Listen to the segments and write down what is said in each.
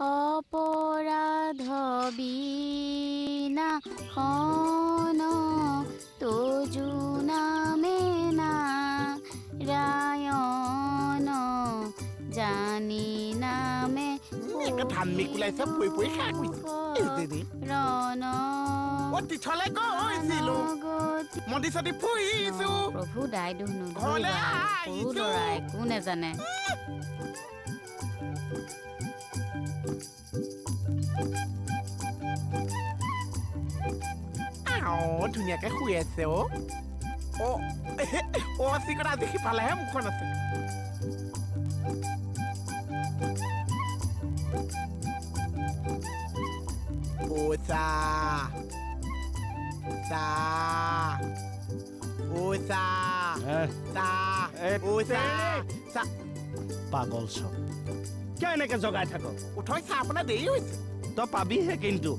অপৰাধ বিনা খন তোজু নামে না। ৰায়ন জানি নামে একে ধান মিকুলাইছে পৰি পৰি খাই গৈছে এইজনী ৰণ অ তিথলে গৈছিলো গতি মন্দিৰ চন্দিৰ ফুৰিছো। প্ৰভু দাই দুখ ঘৰলে নধৰিবা সৰু আহিছো। ল'ৰা একো নেজানে আও ধুনীয়াকে শুই আছে অ অ অ চিকট আজি সিফালেহে মুখখন আছে অ চা চা অ চা এহ, চা এ, অ চা চা পাগল চব কিয় এনেকে জগাই থাক উঠৈ চা আপোনাৰ দেৰি হৈছে তই পাবিহে কিন্তু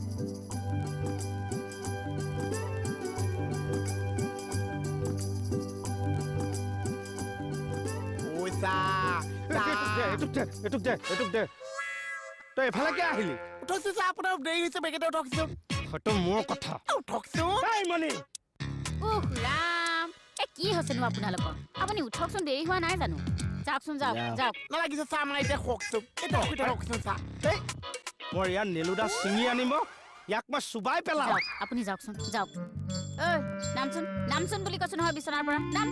এইটোক দে এইটোক দে এইটোক দে। তই এফালে কিয় আহিলি? উঠকচোন চা আপোনাৰ দেৰি হৈছে বেগেতে উঠকচোন। হয়তো মোৰ কথা। উঠকচোন। তাই মণি। উহ ৰাম। এ কি হৈছেনো আপোনালোকৰ? আপুনি উঠকচোন দেৰি হোৱা নাই জানো? যাওকচোন যাওক যাওক। নালাগিছে চাহ আমাৰ এতিয়া শুৱকচোন। এতিয়া শুই থাককচোন চাহ এই মই ইয়াত নেলুদা ছিঙি আনিব। ইয়াক মই চুবাই পেলাম। আপুনি যাওকচোন যাওক। ঐ নামচোন নামচোন বুলি কৈছো নহয় বিচনাৰ পৰা। নাম।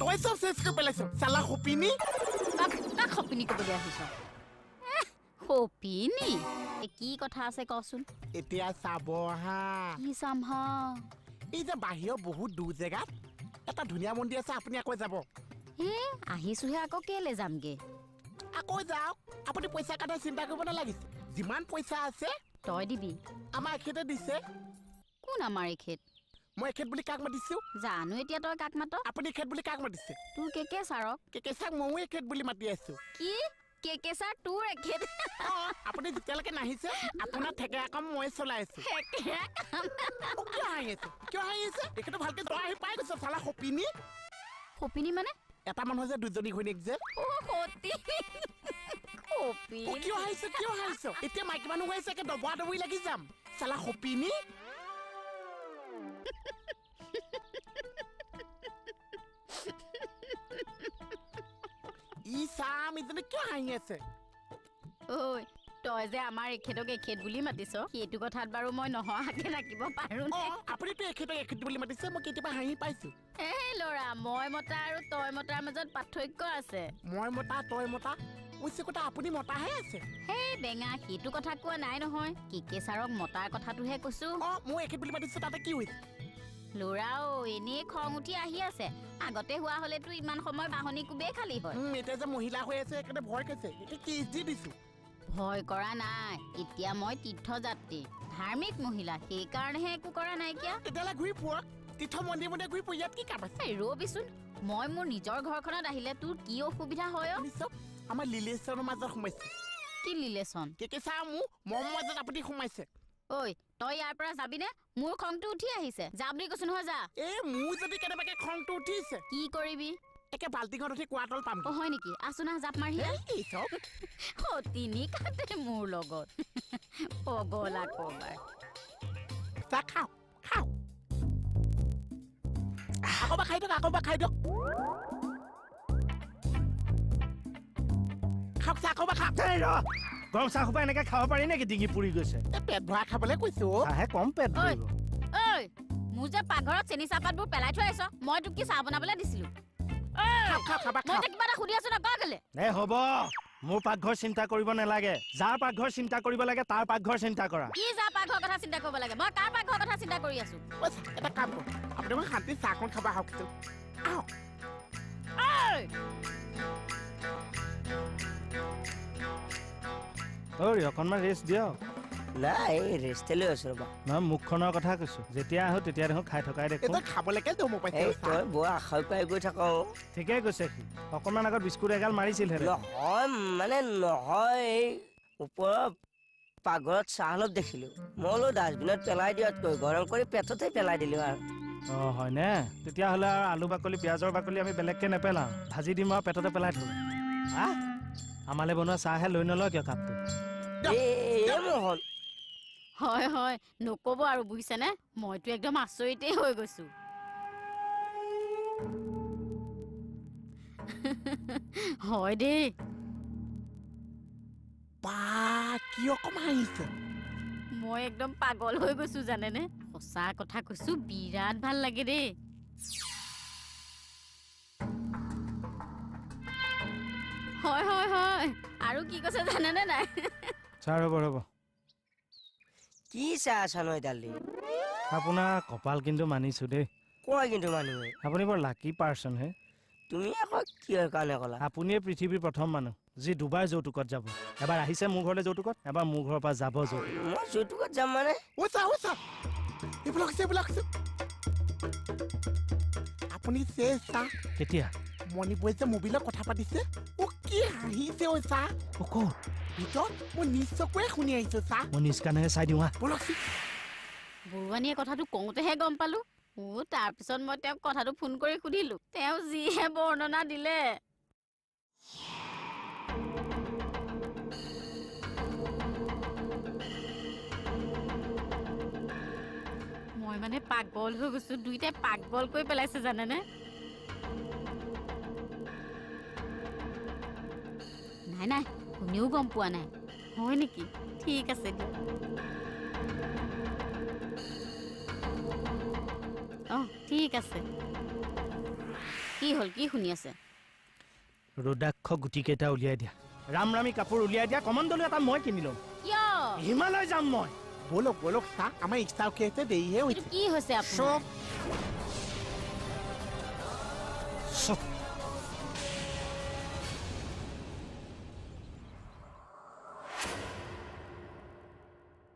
তই চব চেচ কৰি পেলাইছ চালা সপিনি কাক সপিনি ক'বলৈ আহিছ সপিনি কি কথা আছে কচোন এতিয়া চাব হা কি চাম হ এই যে বাহিৰৰ বহুত দূৰ জেগাত এটা ধুনীয়া মন্দিৰ আছে আপুনি আকৌ যাব হে আহিছোহে আকৌ কেলে যামগে আকৌ যাওক আপুনি পইচাৰ কাৰণে চিন্তা কৰিব নালাগিছে যিমান পইচা আছে তই দিবি আমাৰ এখেতে দিছে কোন আমাৰ এখেত মই এখেত বুলি কাক মাতিছো? জানো এতিয়া তই কাক মাত? আপুনি এখেত বুলি কাক মাতিছে? তোৰ কেকে ছাৰক? কেকেচাক ময়ো এখেত বুলি মাতি আছো। কি? কেকে ছাৰ তোৰ এখেত? আপুনি যেতিয়ালৈকে নাহিছে আপোনাৰ থেকেৰা কাম মই চলাই আছো। কিয় হাঁহি আছে? কিয় হাঁহি আছে? এখেতো ভালকে তই আহি পাই গৈছ চালা সপিনি। সপিনি মানে? এটা মানুহ যে দুজনী ঘৈণীয়েক যে। কিয় হাঁহিছ কিয় হাঁহিছ? এতিয়া মাইকী মানুহ হৈ আছে একে দবৰা দবৰি লাগি যাম। চালা সপিনি? ই চাম ইজনী কিয় হাঁহি আছে? ঐ তই যে আমাৰ এখেতক এখেত বুলি মাতিছ সেইটো কথাত বাৰু মই নহহাকে ৰাখিব পাৰো আপুনিতো এখেতক এখেত বুলি মাতিছে মই কেতিয়াবা হাঁহি পাইছো। এই ল'ৰা মই মতা আৰু তই মতাৰ মাজত পাৰ্থক্য আছে। মই মতা তই মতা? উচিত কথা আপুনি মতাহে আছে? সেই বেঙা সেইটো কথা কোৱা নাই নহয়। কেকে ছাৰক মতাৰ কথাটোহে কৈছো। অ মই এখেত বুলি মাতিছো তাতে কি হৈছে ল'ৰাও এনেই খং উঠি আহি আছে। আগতে হোৱা হলেতো ইমান সময় বাহনি কোবেই খালী হয়। এতিয়া যে মহিলা হৈ আছে একেবাৰে ভয় খাইছে। এতিয়া কেছ দি দিছো? ভয় কৰা নাই। এতিয়া মই তীৰ্থযাত্ৰী। ধাৰ্মিক মহিলা সেইকাৰণেহে একো কৰা নাইকিয়া। তেতিয়াহ'লে ঘূৰি ফুৰক। তীৰ্থ মন্দিৰ মন্দিৰ ঘূৰি ফুৰি ইয়াত কি কাম আছে? ৰবিচোন। মই মোৰ নিজৰ ঘৰখনত আহিলে তোৰ কি অসুবিধা হয় আমাৰ লিলেশ্বৰৰ মাজত সোমাইছে কি লিলেচন কেকে চাওঁ মোৰ মৰম মাজত আপুনি সোমাইছে ঐ তই ইয়াৰ পৰা যাবিনে মোৰ খংটো উঠি আহিছে যা বুলি কৈছো নহয় যা এই মোৰ যদি কেনেবাকে খংটো উঠিছে কি কৰিবি একে বাল্টিঙত উঠি কুৱাতল পাম অ হয় নেকি আছো না জাপ মাৰি সতিনি কাটে মোৰ লগত পগলা কবাৰ খাওঁ খাওঁ আকৌ বা খাই দিয়ক আকৌ বা খাই দিয়ক খাওক চাহ আকৌ বা খাওক এই ৰ গৰম চাহ সোপা এনেকে খাব পাৰি নেকি ডিঙি পুৰি গৈছে? পেট ভৰাই খাবলৈ কৈছো। চাহে কম পেট ঐ ঐ মোৰ যে পাকঘৰত চেনি চাহপাতবোৰ পেলাই থৈ আহিছ মই তোক কি চাহ বনাবলৈ দিছিলো? ঐ, খাওক খাওক খাবা মই খাওক যে কিবা এটা সুধি আছো নকওঁ কেলে? এ হ'ব। মোৰ পাকঘৰ চিন্তা কৰিব নালাগে। যাৰ পাকঘৰ চিন্তা কৰিব লাগে তাৰ পাকঘৰ চিন্তা কৰা। কি যা পাকঘৰৰ কথা চিন্তা কৰিব লাগে? মই কাৰ পাকঘৰৰ কথা চিন্তা কৰি আছো? ঐ, এটা কাম কৰক আপুনি মোক শান্তি চাহকণ খাব আহকচোন আহক ঐ অকণমান ৰেষ্ট দিয়ক। নাই এই ৰেষ্টে লৈ আছো ৰবা। নহয় মুখখনৰ কথা কৈছো। যেতিয়া আহো তেতিয়া দেখোন খাই থকাই দেখো। খাবলৈকে চাহ। তই বৰ আশাই পাই গৈ থাক ঠিকেই কৈছে সি। অকণমান আগত বিস্কুট এগাল মাৰিছিলহে নহয় মানে নহয় এই ওপৰৰ পাকঘৰত চাহ অলপ দেখিলো। মই বোলো ডাষ্টবিনত পেলাই দিয়াতকৈ গৰম কৰি পেটতে পেলাই দিলো আৰু। অঁ হয়নে? তেতিয়াহ'লে আৰু আলু বাকলি পিঁয়াজৰ বাকলি আমি বেলেগকৈ নেপেলাওঁ। ভাজি দিম আৰু পেটতে পেলাই থওঁ আহ! আমালে বনোৱা চাহহে লৈ নলয় কিয় কাপটো? হয় হয়। নক'ব আৰু বুজিছেনে? মইতো একদম আচৰিতেই হৈ গৈছো। হয় দেই। বা কি অকমান আহিছে? মই একদম পাগল হৈ গৈছো জানেনে? সঁচা কথা কৈছো বিৰাট ভাল লাগে দেই। হয় হয় হয়। আৰু কি কৈছে জানেনে নাই? ছাৰ ৰ'ব। কি চাহ আছানো এডাল আপোনাৰ কপাল কিন্তু মানিছোঁ দেই। কয় কিন্তু মানুহে। আপুনি বৰ লাকি পাৰ্চন হে। তুমি আকৌ কিহৰ কাৰণে ক'লা? আপুনিয়ে পৃথিৱীৰ প্ৰথম মানুহ যি দুবাৰ যৌতুকত যাব। এবাৰ আহিছে মোৰ ঘৰলৈ যৌতুকত এবাৰ মোৰ ঘৰৰ পৰা যাব যৌতুক। মই যৌতুকত যাম মানে? চা চা আপুনি চা কেতিয়া? মণিপুৰে যে মোবিলত কথা পাতিছে অ কি হাঁহিছে ঐ চা? অ ক'ত? ভিতৰত মই চকুৰে শুনি আহিছো চা মই নিজ কাণেৰে চাই দিওঁ বৰুৱানীয়ে কথাটো কওঁতেহে গম পালো। অ তাৰপিছত মই তেওঁক কথাটো ফোন কৰি সুধিলো। তেওঁ যিহে বৰ্ণনা দিলে। মই মানে পাগল হৈ গৈছো। দুইটাই পাগল কৰি পেলাইছে জানেনে? নাই নাই। কোনেও গম পোৱা নাই। হয় নেকি? ঠিক আছে দিয়ক অঁ ঠিক আছে। কি হ'ল কি শুনি আছে? ৰুদ্ৰাক্ষ গুটিকেইটা উলিয়াই দিয়া। ৰাম ৰামী কাপোৰ উলিয়াই দিয়া কমণ্ডলো এটা মই কিনি ল'ম। কিয়? হিমালয় যাম মই। বলক বলক চা আমাৰ ইচ্ছা দেৰিহে কি হৈছে আপোনাৰ? চব